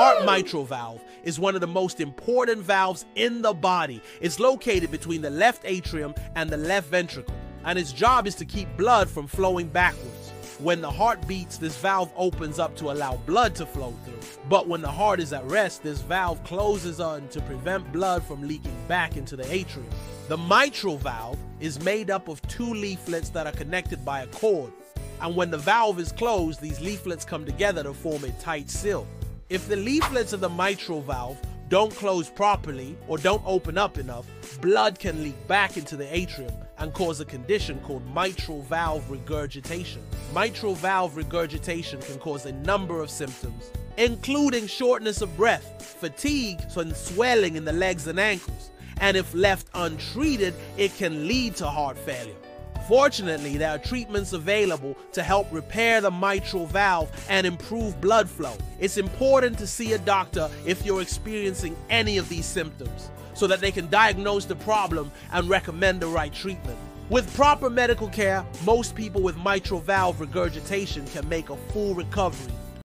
heart mitral valve is one of the most important valves in the body. It's located between the left atrium and the left ventricle, and its job is to keep blood from flowing backwards. When the heart beats, this valve opens up to allow blood to flow through. But when the heart is at rest, this valve closes on to prevent blood from leaking back into the atrium. The mitral valve is made up of two leaflets that are connected by a cord. And when the valve is closed, these leaflets come together to form a tight seal. If the leaflets of the mitral valve don't close properly or don't open up enough, blood can leak back into the atrium and cause a condition called mitral valve regurgitation. Mitral valve regurgitation can cause a number of symptoms, including shortness of breath, fatigue, and swelling in the legs and ankles. And if left untreated, it can lead to heart failure. Fortunately, there are treatments available to help repair the mitral valve and improve blood flow. It's important to see a doctor if you're experiencing any of these symptoms so that they can diagnose the problem and recommend the right treatment. With proper medical care, most people with mitral valve regurgitation can make a full recovery